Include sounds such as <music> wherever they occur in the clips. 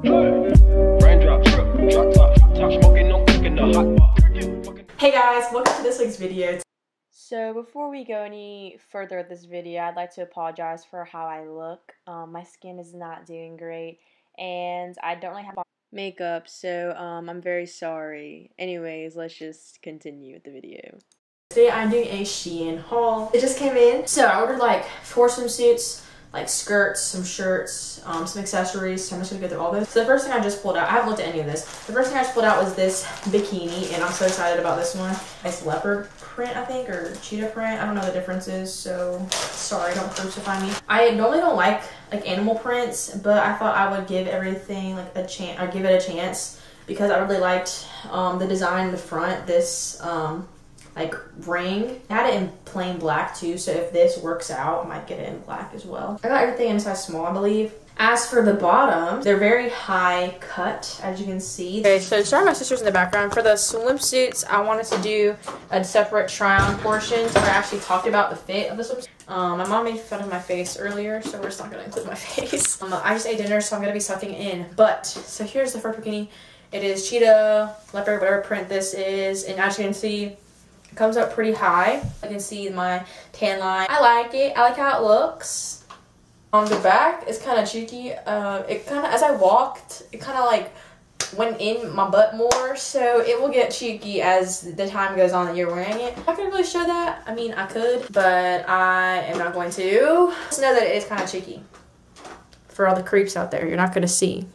Hey guys, welcome to this week's video. So before we go any further with this video, I'd like to apologize for how I look. Um, my skin is not doing great, and I don't really have makeup, so um, I'm very sorry. Anyways, let's just continue with the video. Today I'm doing a Shein haul. It just came in, so I ordered like four swimsuits like skirts, some shirts, um, some accessories. So I'm just gonna go through all those. So the first thing I just pulled out, I haven't looked at any of this. The first thing I just pulled out was this bikini, and I'm so excited about this one. Nice leopard print, I think, or cheetah print. I don't know the differences, so sorry, don't crucify me. I normally don't like like animal prints, but I thought I would give everything like a chance, or give it a chance because I really liked um, the design in the front. This um, like ring. I had it in plain black too, so if this works out, I might get it in black as well. I got everything in size small, I believe. As for the bottoms, they're very high cut, as you can see. Okay, so sorry my sister's in the background. For the swimsuits, I wanted to do a separate try-on portion, so I actually talked about the fit of the swimsuit. Um, my mom made fun of my face earlier, so we're just not gonna include my <laughs> face. Um, I just ate dinner, so I'm gonna be sucking in. But, so here's the first bikini. It is cheetah, leopard, whatever print this is, and as you can see, comes up pretty high. I can see my tan line. I like it. I like how it looks. On the back, it's kind of cheeky. Uh, it kind of, as I walked, it kind of like went in my butt more. So it will get cheeky as the time goes on that you're wearing it. I could really show that. I mean, I could, but I am not going to. Just know that it is kind of cheeky. For all the creeps out there, you're not going to see.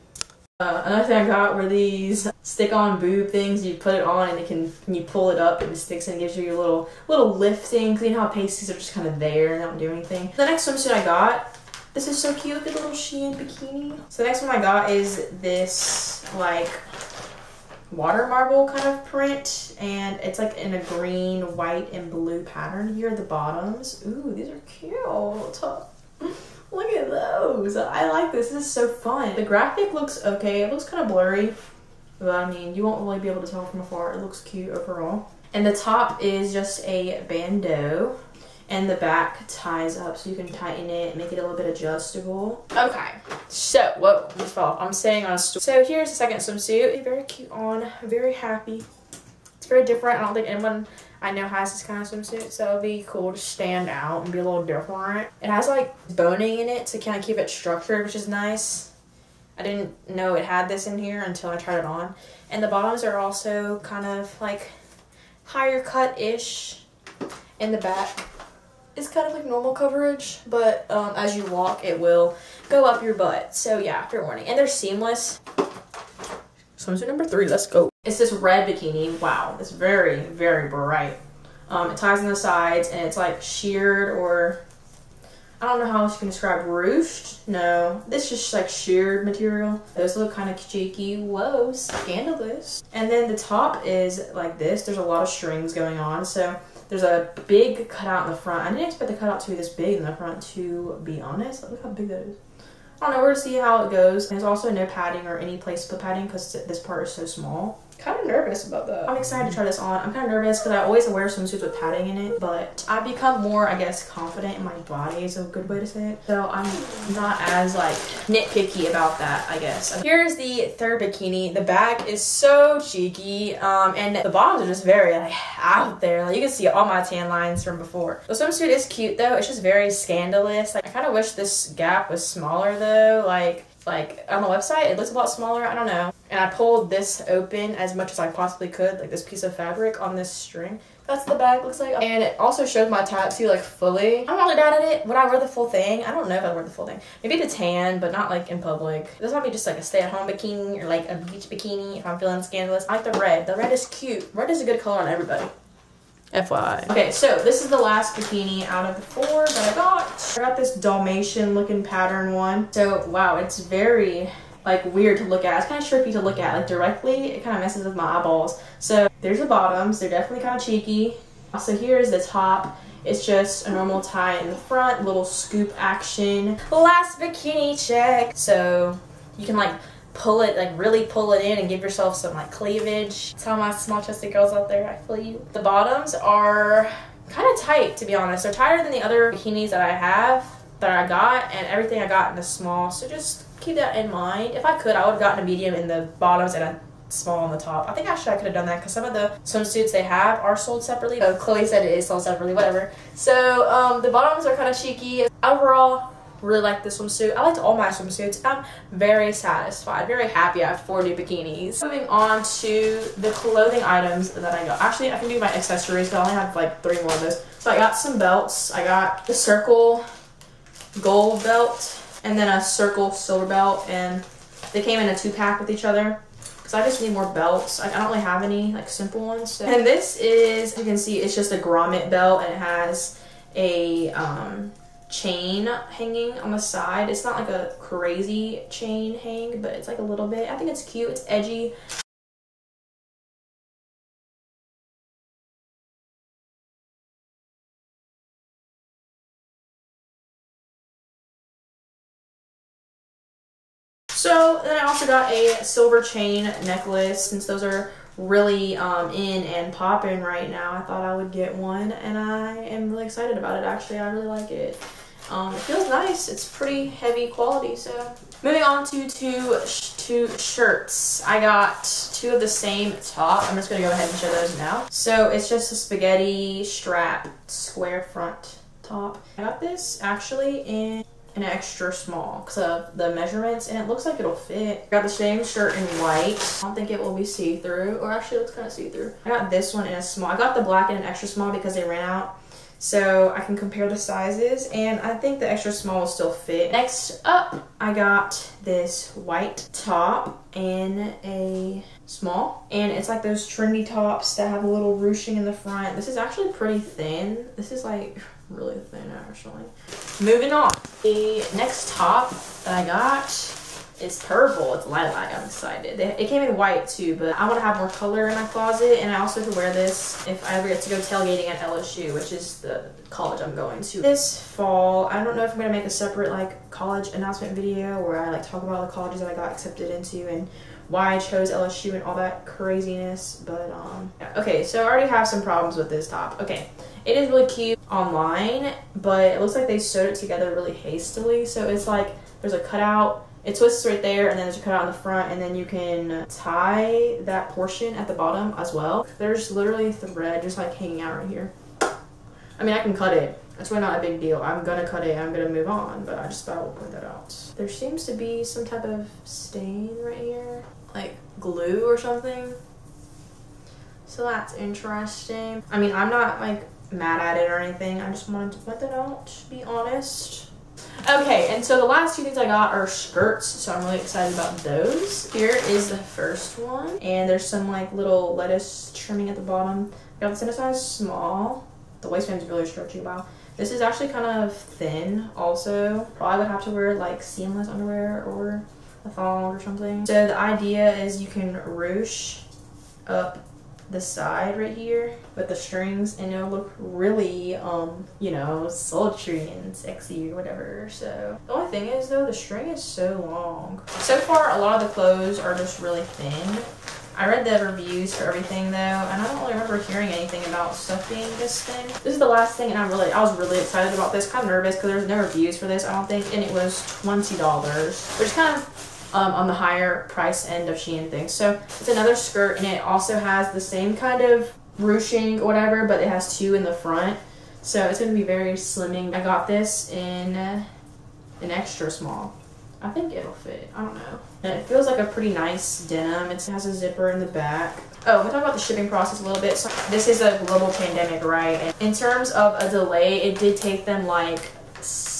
Uh, another thing I got were these stick-on boob things. You put it on and it can, and you pull it up and it sticks and gives you your little little lifting. You know how pasties are just kind of there and don't do anything. The next swimsuit I got, this is so cute. Look at the little Shein bikini. So the next one I got is this like water marble kind of print and it's like in a green, white, and blue pattern. Here are the bottoms. Ooh, these are cute. Look at those. I like this. This is so fun. The graphic looks okay. It looks kind of blurry. But I mean, you won't really be able to tell from afar. It looks cute overall. And the top is just a bandeau. And the back ties up so you can tighten it make it a little bit adjustable. Okay, so, whoa, just fell I'm staying on a stool. So here's the second swimsuit. Very cute on, very happy. It's very different. I don't think anyone I know has this kind of swimsuit, so it'll be cool to stand out and be a little different. It has like boning in it to kind of keep it structured, which is nice. I didn't know it had this in here until I tried it on. And the bottoms are also kind of like higher cut-ish in the back. It's kind of like normal coverage, but um, as you walk, it will go up your butt. So yeah, fair warning. And they're seamless. Swimsuit number three, let's go. It's this red bikini. Wow, it's very, very bright. Um, it ties on the sides and it's like sheared or I don't know how else you can describe ruched. No, this is just like sheared material. Those look kind of cheeky. Whoa, scandalous. And then the top is like this. There's a lot of strings going on. So there's a big cutout in the front. I didn't expect the cutout to be this big in the front, to be honest. Look how big that is. I don't know, we're to see how it goes. There's also no padding or any place to put padding because this part is so small kind of nervous about that. I'm excited to try this on. I'm kind of nervous because I always wear swimsuits with padding in it, but I become more, I guess, confident in my body is a good way to say it. So I'm not as like nitpicky about that, I guess. Here's the third bikini. The back is so cheeky, um, and the bottoms are just very like out there. Like you can see all my tan lines from before. The swimsuit is cute though. It's just very scandalous. Like I kind of wish this gap was smaller though. Like like on the website it looks a lot smaller i don't know. And i pulled this open as much as i possibly could like this piece of fabric on this string. That's the bag looks like. And it also shows my tattoo like fully. I'm not really bad at it. Would i wear the full thing? I don't know if i wear the full thing. Maybe to tan but not like in public. This might be just like a stay-at-home bikini or like a beach bikini if i'm feeling scandalous. I like the red. The red is cute. Red is a good color on everybody FYI. Okay, so this is the last bikini out of the four that I got. I got this Dalmatian looking pattern one. So, wow, it's very like weird to look at. It's kind of tricky to look at like directly. It kind of messes with my eyeballs. So there's the bottoms. They're definitely kind of cheeky. So here's the top. It's just a normal tie in the front, little scoop action. Last bikini check. So you can like pull it, like really pull it in and give yourself some like cleavage. Tell my small chested girls out there, I feel you. The bottoms are kind of tight to be honest. They're tighter than the other bikinis that I have, that I got, and everything I got in the small. So just keep that in mind. If I could, I would have gotten a medium in the bottoms and a small on the top. I think actually I could have done that because some of the swimsuits they have are sold separately. Oh, Chloe said it is sold separately, whatever. So um, the bottoms are kind of cheeky. Overall, really like this swimsuit. I liked all my swimsuits. I'm very satisfied, very happy I have four new bikinis. Moving on to the clothing items that I got. Actually, I can do my accessories, but I only have like three more of those. So I got some belts. I got the circle gold belt and then a circle silver belt and they came in a two pack with each other because I just need more belts. I, I, don't really have any like simple ones. So. And this is, you can see, it's just a grommet belt and it has a um, chain hanging on the side. It's not like a crazy chain hang, but it's like a little bit. I think it's cute. It's edgy. So then I also got a silver chain necklace since those are really um, in and popping right now. I thought I would get one and I am really excited about it actually. I really like it. Um, it feels nice. It's pretty heavy quality. So moving on to two, two shirts. I got two of the same top. I'm just to go ahead and show those now. So it's just a spaghetti strap square front top. I got this actually in an extra small because of the measurements and it looks like it'll fit. I got the same shirt in white. I don't think it will be see-through or actually looks kind of see-through. I got this one in a small. I got the black in an extra small because they ran out. So I can compare the sizes and I think the extra small will still fit. Next up, I got this white top in a small and it's like those trendy tops that have a little ruching in the front. This is actually pretty thin. This is like really thin actually. Moving on. The next top that I got is purple. It's lilac. I'm excited. It came in white too, but I want to have more color in my closet, and I also could wear this if I ever get to go tailgating at LSU, which is the college I'm going to. This fall, I don't know if I'm going to make a separate like college announcement video where I like talk about the colleges that I got accepted into and why I chose LSU and all that craziness, but um, yeah. okay, so I already have some problems with this top. Okay, it is really cute online, but it looks like they sewed it together really hastily, so it's like there's a cutout it twists right there and then there's a cutout in the front and then you can tie that portion at the bottom as well. There's literally thread just like hanging out right here. I mean, I can cut it. That's really not a big deal. I'm gonna cut it I'm gonna move on, but I just thought I would point that out. There seems to be some type of stain right here, like glue or something. So that's interesting. I mean, I'm not like mad at it or anything. I just wanted to point that out, to be honest. Okay, and so the last two things I got are skirts, so I'm really excited about those. Here is the first one, and there's some like little lettuce trimming at the bottom. I got this in a size small. The waistband's really stretchy, wow. This is actually kind of thin also. Probably would have to wear like seamless underwear or a thong or something. So the idea is you can ruche up the side right here with the strings and it'll look really um you know sultry and sexy or whatever so the only thing is though the string is so long so far a lot of the clothes are just really thin I read the reviews for everything though, and I don't really remember hearing anything about stuff being this thin. This is the last thing, and I'm really, I was really excited about this. Kind of nervous because there's no reviews for this, I don't think, and it was twenty dollars, which kind of um, on the higher price end of Shein things. So it's another skirt and it also has the same kind of ruching or whatever, but it has two in the front. So it's going to be very slimming. I got this in uh, an extra small. I think it'll fit. I don't know. And it feels like a pretty nice denim. It has a zipper in the back. Oh, we talk about the shipping process a little bit. So this is a global pandemic, right? And in terms of a delay, it did take them like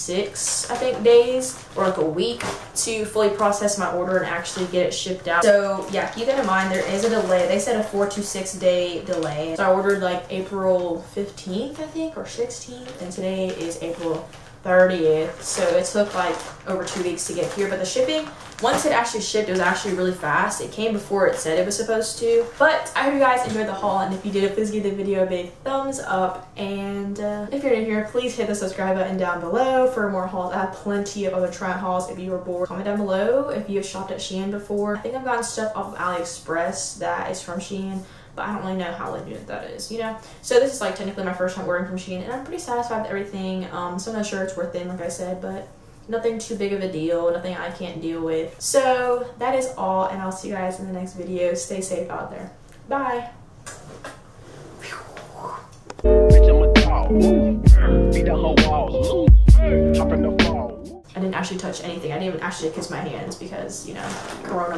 six, I think, days or like a week to fully process my order and actually get it shipped out. So yeah, keep that in mind. There is a delay. They said a four to six day delay. So I ordered like April 15th, I think, or 16th, and today is April 30th. So it took like over two weeks to get here. But the shipping, once it actually shipped, it was actually really fast. It came before it said it was supposed to. But I hope you guys enjoyed the haul. And if you did, please give the video a big thumbs up. And uh, if you're new here, please hit the subscribe button down below for more hauls. I have plenty of other try hauls. If you are bored, comment down below if you have shopped at Shein before. I think I've gotten stuff off of AliExpress that is from Shein but I don't really know how legit that is, you know? So this is like technically my first time ordering from Shein, and I'm pretty satisfied with everything. Um, some of the shirts were thin, like I said, but Nothing too big of a deal, nothing I can't deal with. So that is all, and I'll see you guys in the next video. Stay safe out there. Bye. I didn't actually touch anything. I didn't even actually kiss my hands because, you know, Corona.